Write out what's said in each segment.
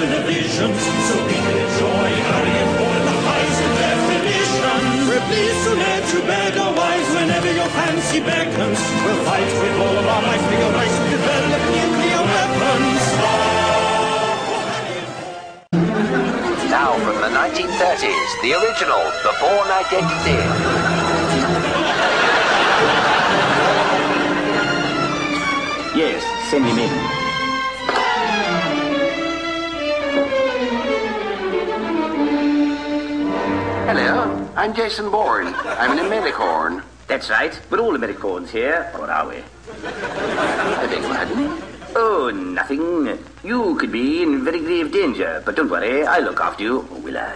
conditions, so can enjoy earning for the highest of definition. We're pleased to let you beg our wives whenever your fancy beckons. We'll fight with all of our might your rights develop nuclear weapons. Now from the 1930s, the original, The Bourne Identity. Yes, send him in. Hello, I'm Jason Bourne. I'm an Americorn. That's right. We're all Americans here, or are we? I beg your pardon? Oh, nothing. You could be in very grave danger, but don't worry, I'll look after you, will I?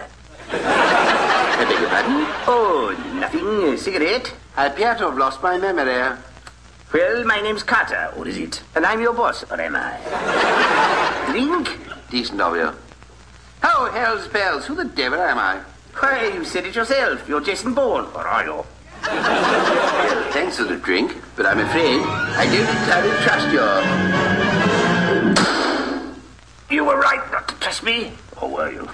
I beg your pardon? Oh, nothing. Cigarette? I appear to have lost my memory. Well, my name's Carter, or is it? And I'm your boss, or am I? Drink? Decent of you. Oh, hell's bells, who the devil am I? Why, you said it yourself. You're Jason Bourne, or are you? Well, thanks for the drink, but I'm afraid I don't entirely trust you. You were right not to trust me, or were you?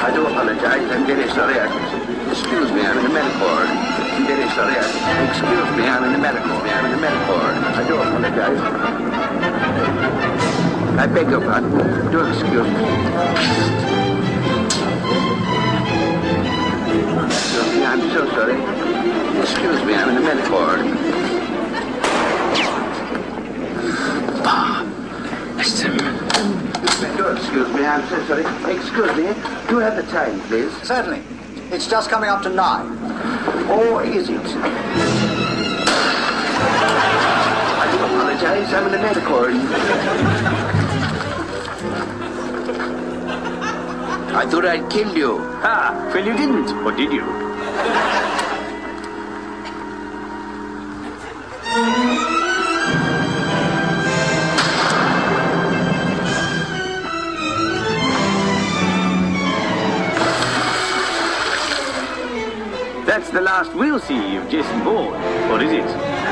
I do apologize. I'm very sorry. Excuse me, I'm in the medical. I'm very sorry. Excuse me, I'm in the medical. I'm in the medical beg your pardon. Do excuse me. Excuse me, I'm so sorry. Excuse me, I'm in the medical ward. Listen. Do excuse me, I'm so sorry. Excuse me. Do you have the time, please? Certainly. It's just coming up to nine. Or is it? I do apologize. I'm in the medical I thought I'd kill you. Ha! well, you didn't, or did you? That's the last we'll see of Jason Bourne, or is it?